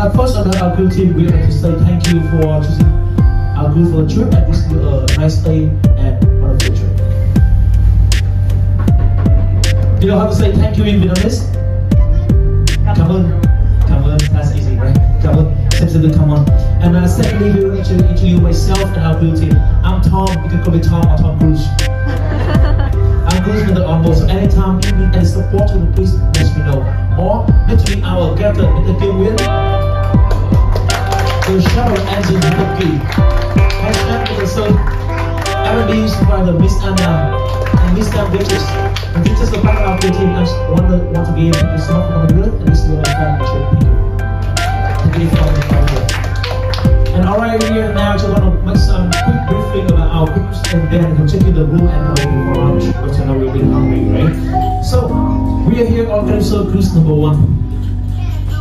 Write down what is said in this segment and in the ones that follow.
our crew team, we would like to say thank you for choosing our group for the trip and this uh, nice stay and wonderful trip. You know how to say thank you in Vietnamese? Come on. Come on. That's easy, right? Come on. Simply come on. And uh, secondly, we like to introduce myself and our crew team. I'm Tom. You can call me Tom or Tom Cruise. I'm Cruise with the onboard. So anytime you need any support, please let me know. Or literally our character, Mr. Kim Nguyen. The shuttle engine Vicky. Hashtag with the son. R&D supervisor Miss Anna and Dan Bitches. And this is the part of crew team. I just want to, want to give you so much for coming good and is family trip. Thank you. Thank you for And alright, here now, I just want to make some quick briefing about our groups and then continue the room and go for lunch, which I know we'll be hungry, right? So, we are here on Calypso Cruise number one.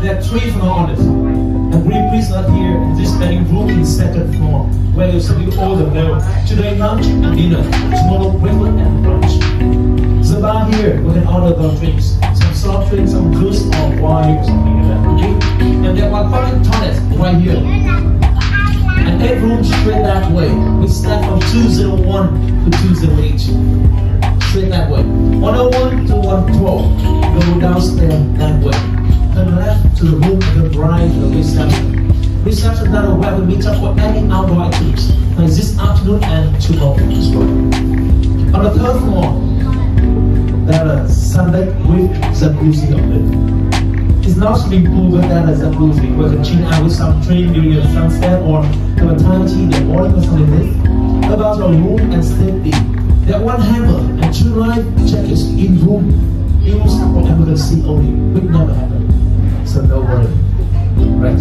There are three floors on it. And we please not here in this room in second floor, where you simply order meal. Today lunch and dinner, tomorrow breakfast and lunch. So about here, we can order the drinks, some soft drinks, some juice or wine or something like that. And there are public toilets right here. And eight rooms straight that way. We start from 201 to 208. Straight that way. 101 to 112. Go downstairs that way turn left to the room to the right, the reception. Reception that have a meet up for any outdoor activities, like this afternoon and tomorrow as well. On the third floor, there is Sunday with jacuzzi on it. It's not swimming pool, but there is jacuzzi where you can chill out with some drink during the sunset or tea in the morning or something like. About your room and safety. There one hammer and two life jackets in room used for emergency only, which never so no worry. Right.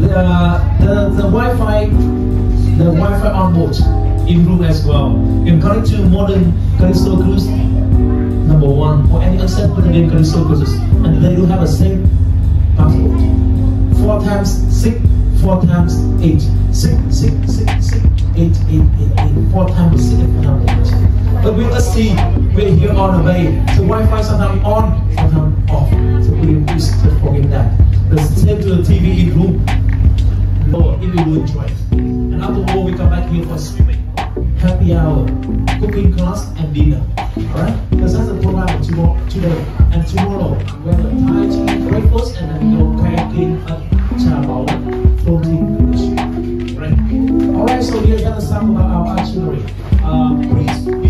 The, uh, the, the Wi-Fi, the Wi-Fi on board room as well. In according to modern Calypso cruise, number one, or any acceptable name Calypso cruises, and they do have a same passport. Four times six, four times eight. Six, six, six, six, eight, eight, eight, eight. Four times six, number eight. But we must see we're here all the way. So Wi-Fi sometimes on, sometimes off. So we just forget that. Let's same to the TV in room. Lord, if you will enjoy it. And after all, we come back here for swimming, happy hour, cooking class, and dinner. Alright? Because that's the program tomorrow, today. And tomorrow, we have a Thai chicken breakfast and then go kayaking at Cai Beo, floating village. Right? Alright, so here's another song about our artillery. Uh, please.